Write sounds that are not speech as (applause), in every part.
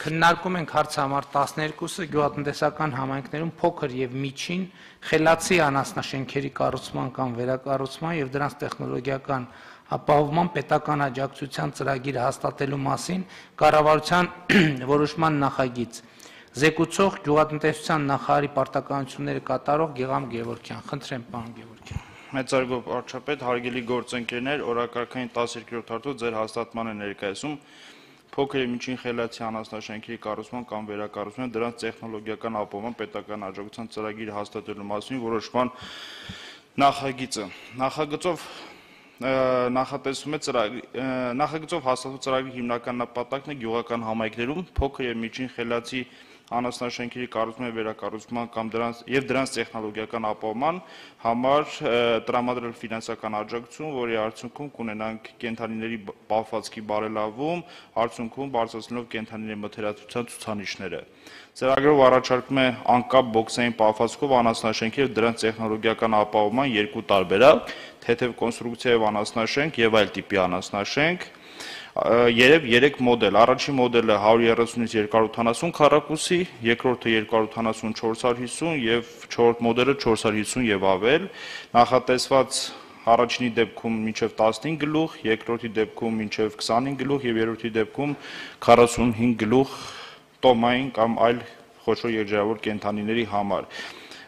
Քննարկում ենք հարցը համար 12-ը գյուղատնտեսական համայնքներում փոքր եւ միջին խելացի անասնաշենքերի կառուցման կամ վերակառուցման եւ դրանց տեխնոլոգիական ապահովման պետական աջակցության ծրագիրը հաստատելու մասին կառավարության (clears throat) որոշման նախագիծ Զեկուցող գյուղատնտեսության նախարարի պարտականությունները կատարող Գեգամ Գևորգյան։ Խնդրեմ, պարոն Գևորգյան։ Մեծարգո արչապետ, հարգելի գործընկերներ, օրակարգային 12-րդ հարցով ձեր հաստատման է ներկայացում փոքր եւ միջին խելացի անասնաշենքերի կառուցման կամ վերակառուցման դրանց տեխնոլոգիական ապահովման պետական աջակցության ծրագիրը հաստատելու մասին որոշման նախագիծը։ Նախագծով նախատեսվում է ծրագիր նախագծով հաստատող ծրագրի հիմնական նպատակն է գյուղական համայնքներում փոքր եւ միջին խելացի անասնաշենքերի կառուցման վերակառուցման կամ դրանց եւ դրանց տեխնոլոգիական ապահովման համար տրամադրել ֆինանսական աջակցություն, որի արդյունքում կունենանք կենթանիների պահվածքի բարելավում, արդյունքում բարձրացնելով կենթանիների մթերատվության ցուցանիշները։ Ծրագրով առաջարկում է անկապ բոքսային պահվածքով անասնաշենքեր եւ դրանց տեխնոլոգիական ապահովման երկու տարբերակ՝ թեթև կոնստրուկցիայով անասնաշենք եւ այլ տիպի անասնաշենք երև 3 մոդել։ Առաջին մոդելը 130-ից 280 քառակուսի, երկրորդը 270 450 եւ չորրորդ մոդելը 450 եւ ավել։ Նախատեսված առաջինի դեպքում մինչև 15 գլուխ, երկրորդի դեպքում մինչև 25 գլուխ եւ երրորդի դեպքում 45 գլուխ տոմային կամ այլ խոշոր երջերավոր կենթանիների համար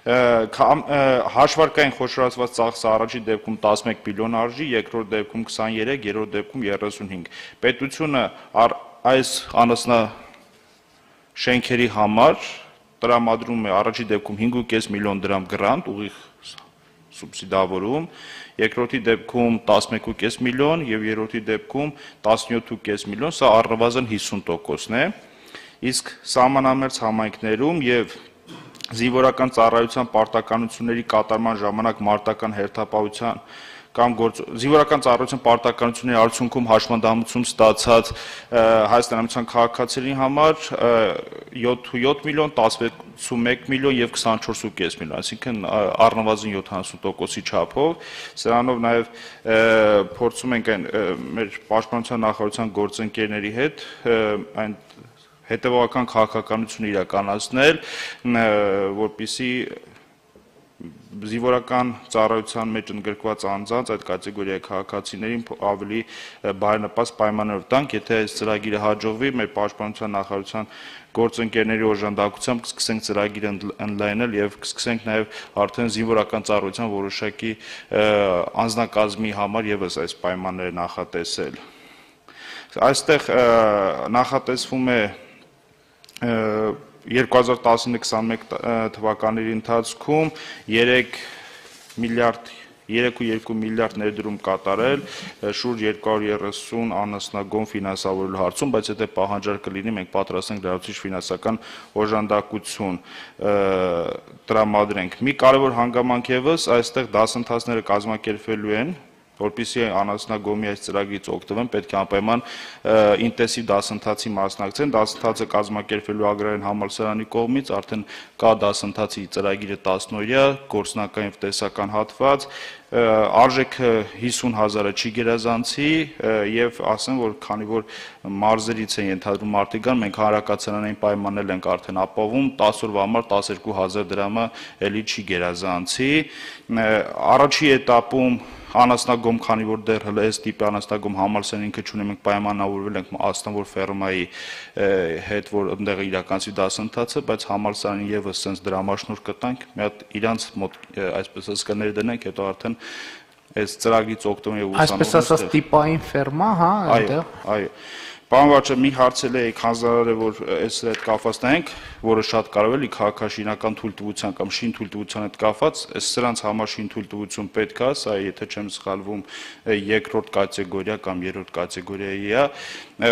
հաշվարկային խոշորացված ծախսը առաջի դեպքում 11 միլիոն արժի, երկրորդ դեպքում 23, երրորդ դեպքում 35։ Պետությունը այս անասնա շենքերի համար տրամադրում է առաջի դեպքում 5.5 միլիոն դրամ գրանտ ուղիղ սուբսիդավորում, երկրորդի դեպքում 11.5 միլիոն եւ երրորդի դեպքում 17.5 միլիոն, սա առնվազն 50%-ն է։ Իսկ սահմանամերձ համայնքներում եւ զինվորական ծառայության պարտականությունների կատարման ժամանակ մարտական հերթապահության կամ գործ զինվորական ծառայության պարտականությունների արդյունքում հաշմանդամություն ստացած հայաստանամության քաղաքացիների համար 7.7 միլիոն, 16 միլիոն եւ 24.5 միլիոն, այսինքն առնվազն 70%-ի չափով։ Սրանով նաեւ փորձում ենք այն մեր պաշտպանության նախարարության գործընկերների հետ այն հետևողական քաղաքականություն իրականացնել, որպիսի զինվորական ծառայության մեջ ընդգրկված անձանց այդ կատեգորիայի քաղաքացիներին ավելի բարենպաստ պայմաններով տանք, եթե այս ծրագիրը հաջողվի, մեր պաշտպանության նախարարության գործընկերների օժանդակությամբ կսկսենք ծրագիրը ընդլայնել եւ կսկսենք նաեւ արդեն զինվորական ծառայության որոշակի անձնակազմի համար եւս այս պայմանները նախատեսել։ Այստեղ նախատեսվում է 2019-21 թվականների ընթացքում 3 միլիարդ 3.2 միլիարդ ներդրում կատարել շուրջ 230 անասնագոմ ֆինանսավորելու հարցում, բայց եթե պահանջար կլինի, մենք պատրաստ ենք լրացուցիչ ֆինանսական օժանդակություն տրամադրենք։ Մի կարևոր հանգամանք եւս այստեղ դասընթացները կազմակերպվելու են Որպեսզի անասնագոմի այս ծրագրից օգտվեն, պետք է անպայման ինտենսիվ դասընթացի մասնակցեն։ Դասընթացը կազմակերպելու Ագրարային համալսարանի կողմից արդեն կա դասընթացի ծրագիրը 10-օրյա, գործնական եւ տեսական հատված, արժեքը 50 հազարը չի գերազանցի եւ ասեմ որ քանի որ մարզերից են ենթադրում արտիգան մենք հանրակացարանային պայմաններ ենք արդեն ապավում 10 օրվա համար 12000 դրամը էլի չի գերազանցի առաջի этаպում անաստագոմ, քանի որ դեռ հələ այս տիպի անաստագոմ համալսարան ինքը չունի, մենք պայմանավորվել ենք Աստանվոր ֆերմայի հետ, որ այնտեղ իրականացի դասընթացը, բայց համալսարանի եւս sense դրամաշնոր կտանք, մի հատ իրանց մոտ այսպես ասկաներ դնենք, հետո արդեն այս ծրագրից օգտվում եւ ուսանողները Այսպես ասած տիպային ֆերմա, հա, այնտեղ։ Այո, այո Պարոն Վարչը մի հարցել եք հանձնարարել որ այս հետ կապված նայենք, որը շատ կարևոր է քաղաքաշինական թույլտվության կամ շին թույլտվության հետ կապված, այս սրանց համար շին թույլտվություն պետք է, սա եթե չեմ սխալվում, երկրորդ կատեգորիա կամ երրորդ կատեգորիայի է,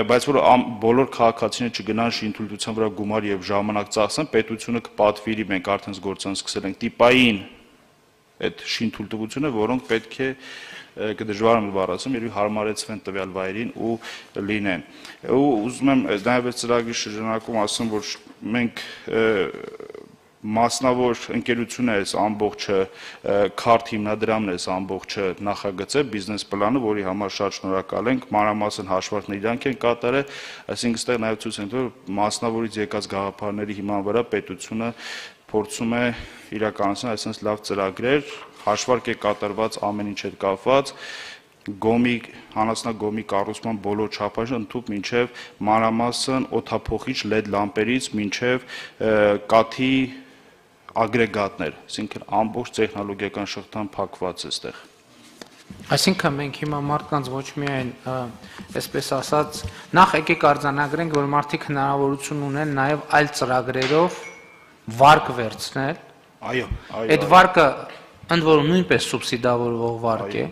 բայց որ բոլոր քաղաքացիները չգնան շին թույլտվության վրա գումար եւ ժամանակ ծախսեն, պետությունը կպատվիրի, մենք արդեն գործան սկսել ենք տիպային այդ շին թույլտվությունը, որոնք պետք է կդժվար եմ բառացում, երբ հարմարեցվեն տվյալ վայրին ու լինեն։ Ու ուզում եմ նաև այս ծրագրի շրջանակում ասեմ, որ մենք մասնավոր ընկերությունը այս ամբողջը քարտ հիմնադրամն այս ամբողջը նախագծել բիզնես պլանը, որի համար շատ շնորհակալ ենք, մանրամասն հաշվարկներ իրանք են կատարել, այսինքն այստեղ նաև ցույց են որ մասնավորից եկած գաղափարների հիման վրա պետությունը փորձում է իրականացնել այսպես լավ ծրագրեր, հաշվարկ է կատարված ամեն ինչ հետ կապված, գոմի հանածնագոմի կառուցման բոլոր չափանիշը ընդཐུպ մինչև մանրամասն օթափողիչ LED լամպերից մինչև կաթի ագրեգատներ, այսինքն ամբողջ տեխնոլոգիական շղթան փակված է այստեղ։ Այսինքն մենք հիմա մարդկանց ոչ միայն այսպես ասած նախ եկեք արձանագրենք, որ մարդիկ հնարավորություն ունեն նաև այլ ծրագրերով վարկ վերցնել։ Այո, այո։ Այդ վարկը ընդ որում նույնպես սուբսիդավորվող վարկ է։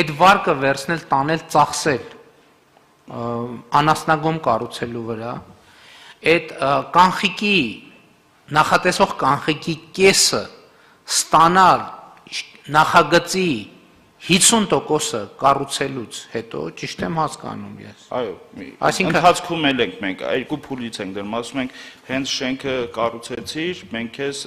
Այդ վարկը վերցնել, տանել, ծախսել անասնագոմ կառուցելու վրա։ Այդ կանխիկի նախատեսող կանխիկի կեսը ստանալ նախագծի 50%-ը կառուցելուց հետո ճիշտ եմ հասկանում ես։ Այո, Այսինքն- ընթացքում էլ ենք մենք երկու փուլից ենք դրում, ասում ենք հենց շենքը կառուցեցիր, մենք քեզ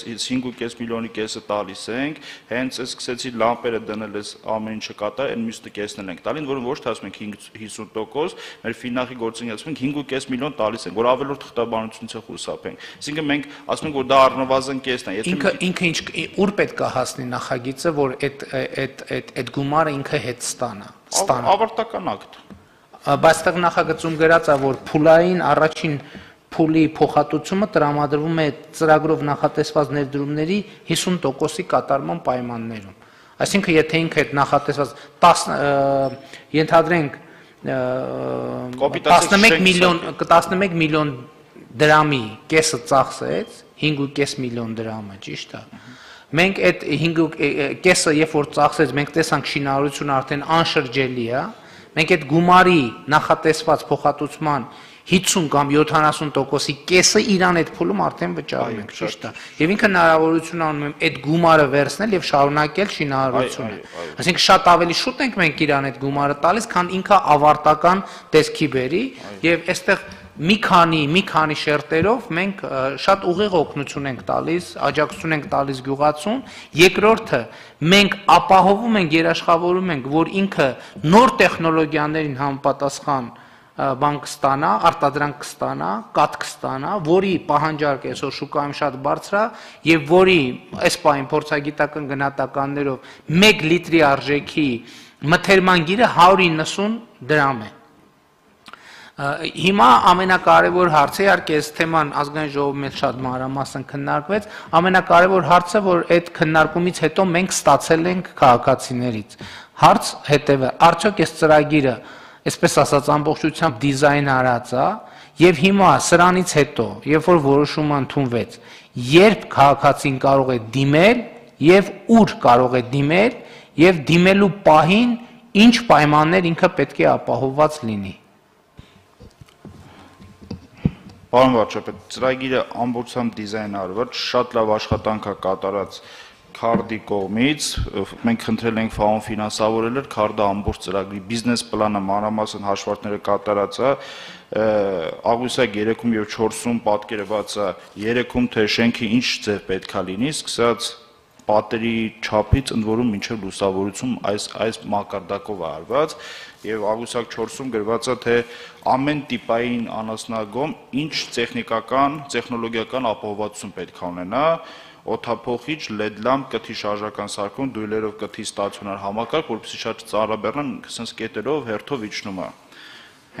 5.5 միլիոնի կեսը տալիս ենք, հենց է սկսեցի լամպերը դնել ես ամեն ինչը կատար, այն մյուսը կեսն ենք տալին, որը ոչ թե ասում ենք 50%, մեր ֆինանսի գործընկերություն 5.5 միլիոն տալիս ենք, որ ավելորդ թղթաբանությունից է խուսափենք։ Այսինքն մենք ասում ենք, որ դա առնվազն կեսն է, եթե Ինքը ինքը ինչ ուր պետք է հասնի նախագիծը, որ այդ այդ այդ այդ գումարը ինքը հետ ստանա, ստանա։ ավարտական ակտ Բայց այդտեղ նախագծում գրած է, որ փուլային առաջին փուլի փոխհատուցումը տրամադրվում է ծրագրով նախատեսված ներդրումների 50%-ի կատարման պայմաններում։ Այսինքն, եթե ինքը այդ նախատեսված 10 ենթադրենք Կոպիտացիա 11 շենք միլիոն 11 միլիոն դրամի կեսը ծախսեց 5.5 միլիոն դրամը, ճիշտ է։ Մենք այդ 5 կեսը երբ որ ծախսեց, մենք տեսանք շինարարությունը արդեն անշրջելի է, մենք այդ գումարի նախատեսված փոխհատուցման 50 կամ 70%-ի կեսը իրան այդ փուլում արդեն վճարում ենք, ճիշտ է։ Եվ ինքը հնարավորություն անում եմ այդ գումարը վերցնել եւ շարունակել շինարարությունը։ Այսինքն շատ ավելի շուտ ենք մենք իրան այդ գումարը տալիս, քան ինքը ավարտական տեսքի բերի եւ այստեղ մի քանի մի քանի շերտերով մենք շատ ուղիղ օգնություն ենք տալիս, աջակցություն ենք տալիս գյուղացուն։ Երկրորդը մենք ապահովում ենք, երաշխավորում ենք, որ ինքը նոր տեխնոլոգիաներին համապատասխան բան կստանա, արտադրանք կստանա, կաթ կստանա, որի պահանջարկը այսօր շուկայում շատ բարձր է եւ որի այս պայն փորձագիտական գնահատականներով 1 լիտրի արժեքի մթերման գիրը 190 դրամ է։ Հիմա ամենակարևոր հարցը իհարկե այս թեման ազգային ժողովում էլ շատ մանրամասն քննարկվեց, ամենակարևոր հարցը, որ այդ քննարկումից հետո մենք ստացել ենք քաղաքացիներից։ Հարց հետևը, արդյոք այս ծրագիրը, այսպես ասած, ամբողջությամբ դիզայն արած է, եւ հիմա սրանից հետո, երբ որ որոշումը ընդունվեց, երբ քաղաքացին կարող է դիմել եւ ուր կարող է դիմել եւ դիմելու պահին ինչ պայմաններ ինքը պետք է ապահովված լինի։ Պարոն վարչապետ, ծրագիրը ամբողջությամբ դիզայն արված, շատ լավ աշխատանք է կատարած քարդի կողմից, մենք խնդրել ենք ֆաուն ֆինանսավորել էր քարդը ամբողջ ծրագրի բիզնես պլանը մանրամասն հաշվարկները կատարած է, աղյուսակ 3-ում եւ 4-ում պատկերված է 3-ում թե շենքի ինչ ձև պետքա լինի, սկսած պատերի չափից ընդ որում մինչև լուսավորություն այս այս մակարդակով արված եւ աղյուսակ 4-ում գրված է թե ամեն տիպային անասնագոմ ինչ տեխնիկական, տեխնոլոգիական ապահովվածություն պետք ունենա օթափողիչ LED լամպ կթի շարժական սարքում դույլերով կթի ստացիոնար համակարգ, որովհետեւ շատ ծառաբեռնան, ասես կետերով հերթով իջնում է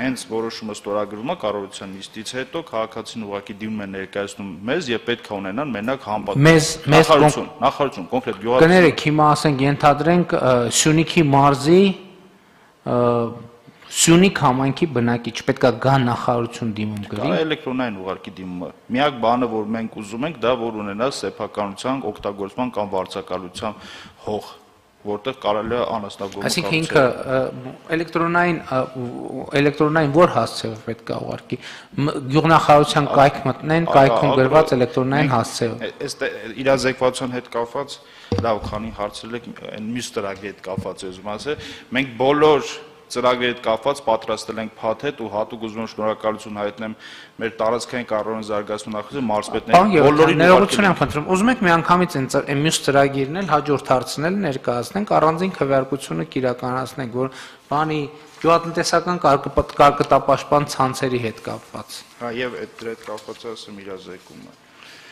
հենց որոշումը ստորագրվում է կառավարության նիստից հետո քաղաքացին ուղակի դիմում է ներկայացնում մեզ եւ պետք է ունենան մենակ համապատասխան Մեզ- մեզ նախարարություն, նախարարություն կոնկրետ գյուղատնտեսություն Կներեք, հիմա ասենք ենթադրենք Սյունիքի մարզի Սյունիք համայնքի բնակիչ պետքա գա նախարարություն դիմում գրի։ Դա էլեկտրոնային ուղարկի դիմումը։ Միակ բանը, որ մենք ուզում ենք, դա որ ունենա սեփականության, օգտագործման կամ վարձակալության հող, որտեղ կարելի է անաստագոմը Այսինքն ինքը էլեկտրոնային էլեկտրոնային որ հասցեով պետքա ուղարկի։ Մ- Գյուղնախարարության կայք մտնեն, կայքում գրված էլեկտրոնային հասցեով։ Այս իրազեկվածության հետ կապված լավ, քանի հարցրել եք մյուս տրագի հետ կապված եմ ասել, մենք բոլոր ծրագրի հետ կապված պատրաստել ենք փաթեթ ու հատուկ ուզում եմ շնորհակալություն հայտնեմ մեր տարածքային կառավարման զարգացման նախագծի մարզպետներին բոլորին ներողություն եմ խնդրում ուզում եք միանգամից այն մյուս ծրագիրն էլ հաջորդ հարցնել ներկայացնենք առանձին քվեարկությունը կիրականացնենք որ բանի գյուղատնտեսական կարկտապաշտպան ցանցերի հետ կապված։ Հա եւ այդ դրա հետ կապված ասեմ իրազեկումը։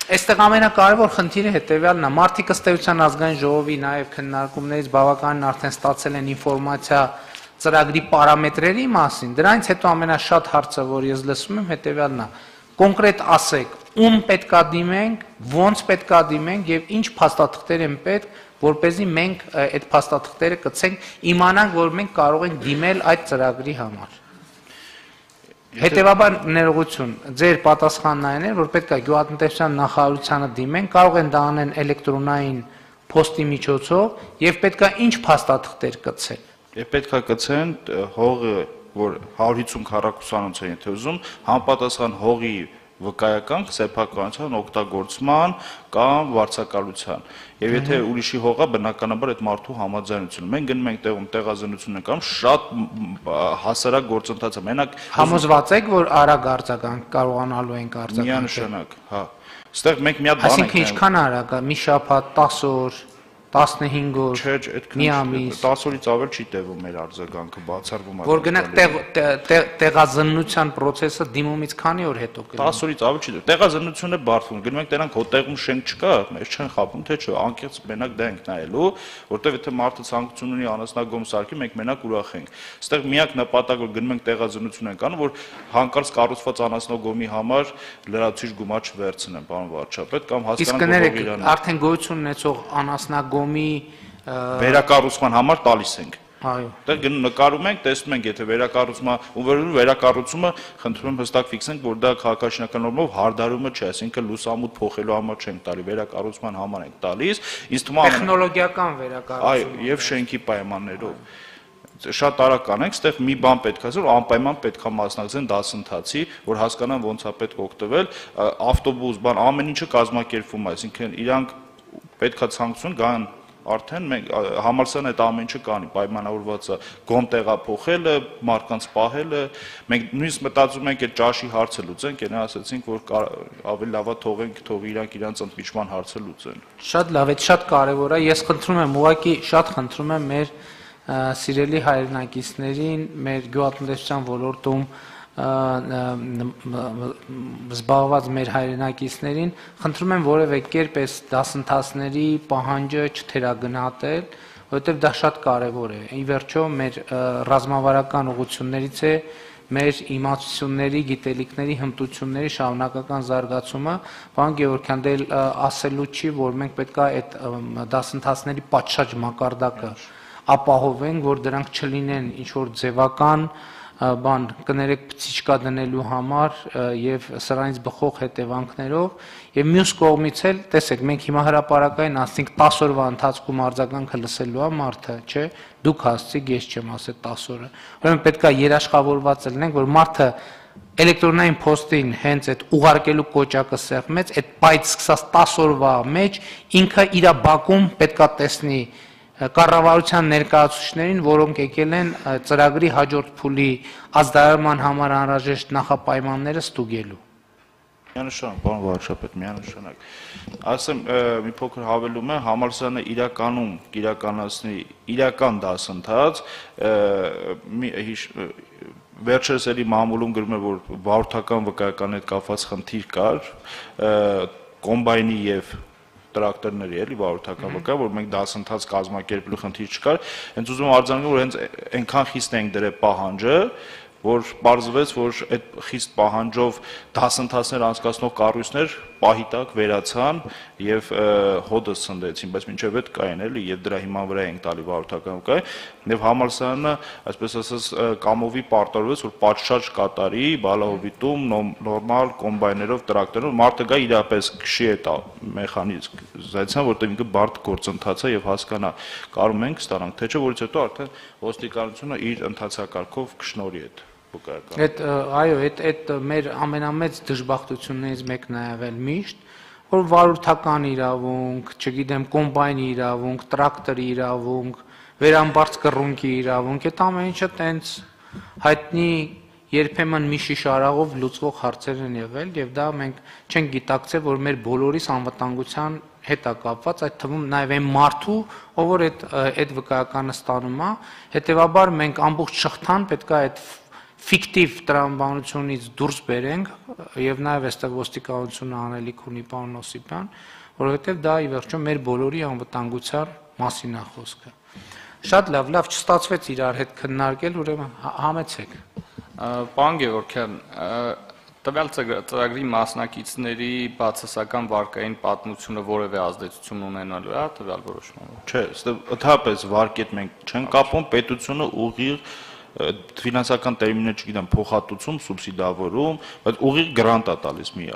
Այստեղ ամենակարևոր խնդիրը հետեւյալն է. մարդիկ ըստ էության ազգային ժողովի նաև քննարկումներից բավականին արդեն ստացել են ինֆորմացիա ծրագրի պարամետրերի մասին։ Դրանից հետո ամենաշատ հարցը, որ ես լսում եմ, հետեւյալն է. կոնկրետ ասեք, ում պետքա դիմենք, ոնց պետքա դիմենք եւ ինչ փաստաթղթեր են պետք, որ เป զի մենք այդ փաստաթղթերը կցենք, իմանանք, որ մենք կարող ենք դիմել այդ ծրագրի համար։ Հետևաբար ներողություն, ձեր պատասխանն այն է, որ պետք է գյուղատնտեսության նախարարությանը դիմեն, կարող են դա անեն էլեկտրոնային փոստի միջոցով եւ պետք է ինչ փաստաթղթեր կցեն։ Եվ պետք է կցեն հողը, որ 150 քառակուսանոց են եթե ուզում, համապատասխան հողի վկայական սեփականության օգտագործման կամ վարձակալության։ Եվ եթե ուրիշի հողա բնականաբար այդ մարդու համաձայնությունը։ Մենք գնում ենք տեղում տեղազնություն ենք անում, շատ հասարակ գործընթաց է։ Մենակ համոզված եք, որ արագ արձագանք կարողանալու ենք արձագանքել։ Միանշանակ, հա։ Այստեղ մենք մի հատ բան ենք։ Այսինքն ինչքան արագ է, մի շաբաթ, 10 օր 15 օր։ Չէ, այդ մի ամիս 10 օրից ավել չի տևում մեր արձագանքը, բացառվում է։ Որ գնաք տեղազննության process-ը դիմումից քանի օր հետո կլինի։ 10 օրից ավել չի տևում։ Տեղազննությունը բարդվում։ Գնում ենք տենանք հո տեղում շենք չկա, մեր չեն խափում, թե չէ, անկեղծ մենակ դա ենք նայելու, որտեվ եթե մարդը ցանկություն ունի անասնագոմ սարքի, մենք մենակ ուրախ ենք։ Այստեղ միակ նպատակը որ գնում ենք տեղազննություն ենք անում, որ հանկարծ կառուցված անասնագոմի համար լրացուցիչ գումար չվերցնեն, պարոն վարչապետ, կամ հասկանանք որ Իրանը։ Իսկ արդեն գոյություն ունեցող անասնագոմ կողմի վերակառուցման համար տալիս ենք։ Այո։ Դեռ նկարում ենք, տեսնում ենք, եթե վերակառուցումը ու վերակառուցումը խնդրում եմ հստակ ֆիքսենք, որ դա քաղաքաշինական նորմով հարդարումը չէ, այսինքն լուսամուտ փոխելու համար չենք տալի, վերակառուցման համար ենք տալիս։ Ինձ թվում է տեխնոլոգիական վերակառուցում։ Այո, եւ շենքի պայմաններով շատ արագ անենք, այստեղ մի բան պետք է ասել, անպայման պետք է մասնակցեն դասընթացի, որ հասկանան ոնց է պետք օգտվել, ավտոբուս, բան, ամեն ինչը կազմակերպվում է, այսինքն իրանք պետքա ցանկություն գան արդեն մենք համալսարան այդ ամեն ինչը կանի պայմանավորված է գոմ տեղափոխելը, մարդկանց պահելը, մենք նույնիսկ մտածում ենք այդ ճաշի հարցը լուծենք, այնա ասացինք, որ ավելի լավա թողենք, թող իրանք իրանց ընդմիջման հարցը լուծեն։ Շատ լավ, այդ շատ կարևոր է։ Ես խնդրում եմ, ուղղակի շատ խնդրում եմ մեր սիրելի հայրենակիցներին, մեր գյուղատնտեսության ոլորտում զբաղված մեր հայրենակիցներին խնդրում եմ որևէ կերպ այս դասընթացների պահանջը չթերագնահատել, որովհետև դա շատ կարևոր է։ Ի վերջո մեր ռազմավարական ուղություններից է մեր իմացությունների, գիտելիքների, հմտությունների շարունակական զարգացումը, պարոն Գևորգյան, դե ասելու չի, որ մենք պետք է այդ դասընթացների պատշաճ մակարդակը ապահովենք, որ դրանք չլինեն ինչ որ ձևական, բան կներեք պցիչկա դնելու համար եւ սրանից բխող հետևանքներով եւ մյուս կողմից էլ տեսեք մենք հիմա հրաապարակային ասենք 10 օրվա ընթացքում արձագանքը լսելու է մարդը չէ դուք հասցիք ես չեմ ասել 10 օրը ուրեմն պետքա երաշխավորված լինենք որ մարդը էլեկտրոնային փոստին հենց այդ ուղարկելու կոճակը սեղմեց այդ բայց սկսած 10 օրվա մեջ ինքը իր բակում պետքա տեսնի կառավարության ներկայացուցիչներին, որոնք եկել են ծրագրի հաջորդ փուլի ազդարարման համար անհրաժեշտ նախապայմանները ստուգելու։ Միանշանակ, պարոն վարչապետ, միանշանակ։ Ասեմ, մի փոքր հավելում է, համալսարանը իրականում իրականացնի իրական դասընթաց, վերջերս էլի մամուլում գրում է, որ վարորդական վկայական հետ կապված խնդիր կար, կոմբայնի եւ տրակտորների էլի վարորդական վկա, որ մենք դասընթաց կազմակերպելու խնդիր չկար, հենց ուզում արձանագրել, որ հենց այնքան խիստ ենք դրել պահանջը, որ պարզվեց, որ այդ խիստ պահանջով դասընթացներ անցկացնող կառույցներ պահի տակ վերացան եւ հոդը ցնդեցին, բայց մինչեւ այդ կային էլի եւ դրա հիման վրա ենք տալի վարորդական կայ եւ համալսարանը, այսպես ասած, կամովի պարտավորվեց, որ պատշաճ կատարի բալահովիտում նորմալ կոմբայներով, տրակտորով մարդը գա իրապես քշի այդ մեխանիզմ զայցան, որտեղ ինքը բարդ գործընթաց է եւ հասկանա, կարում ենք ստանանք, թե չէ, որից հետո արդեն ոստիկանությունը իր ընթացակարգով կշնորի այդ վկայական։ Այդ այո, այդ այդ մեր ամենամեծ դժբախտություններից մեկն է եղել միշտ, որ վարորդական իրավունք, չգիտեմ, կոմբայնի իրավունք, տրակտորի իրավունք, վերամբարձ կռունկի իրավունք, այդ ամեն ինչը տենց հայտնի երբեմն մի շիշ արաղով լուծվող հարցեր են եղել եւ դա մենք չենք գիտակցել, որ մեր բոլորիս անվտանգության հետ է կապված, այդ թվում նաև այն մարդու, ով որ այդ այդ վկայականը ստանում է, հետեւաբար մենք ամբողջ շղթան պետքա այդ ֆիկտիվ տրամաբանությունից դուրս բերենք եւ նաեւ այստեղ ոստիկանությունը անելիք ունի պարոն Օսիպյան, որովհետեւ դա ի վերջո մեր բոլորի անվտանգության մասին է խոսքը։ Շատ լավ, լավ չստացվեց իրար հետ քննարկել, ուրեմն հա- համեցեք։ Պարոն Գևորգյան, տվյալ ծրագրի մասնակիցների բացասական վարկային պատմությունը որևէ ազդեցություն ունենալու է տվյալ որոշմանը։ Չէ, ընդհանրապես վարկետ մենք չեն կապում, պետությունը ուղիղ ֆինանսական տերմիններ, չգիտեմ, փոխհատուցում, սուբսիդավորում, բայց ուղիղ գրանտ է տալիս մի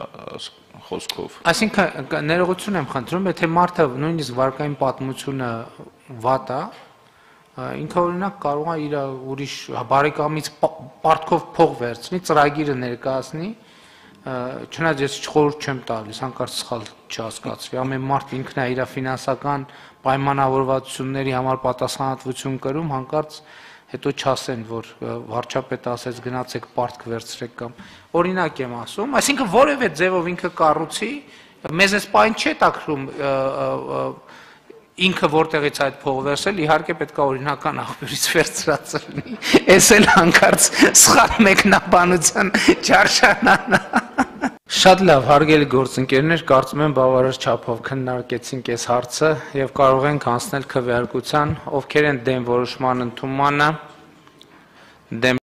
խոսքով։ Այսինքն ներողություն եմ խնդրում, եթե մարդը նույնիսկ վարկային պատմությունը վատ է, ինքը օրինակ կարող է իր ուրիշ բարեկամից պարտքով փող վերցնի, ծրագիրը ներկայացնի, չնայած ես չխորհուրդ չեմ տալիս, հանկարծ սխալ չհասկացվի։ Ամեն մարդ ինքն է իր ֆինանսական պայմանավորվածությունների համար պատասխանատվություն կրում, հանկարծ հետո չասեն, որ վարչապետը ասեց գնացեք պարտք վերցրեք կամ օրինակ եմ ասում, այսինքն որևէ ձևով ինքը կառուցի, մեզ էս պայն չէ տակրում ինքը որտեղից այդ փողը վերցել, իհարկե պետքա օրինական աղբյուրից վերցրած լինի։ Էս էլ հանկարծ սխալ մեկնաբանության չարժանանա։ Շատ լավ, հարգելի գործընկերներ, կարծում եմ բավարար չափով քննարկեցինք այս հարցը եւ կարող ենք անցնել քվեարկության, ովքեր են դեմ որոշման ընդունմանը, դեմ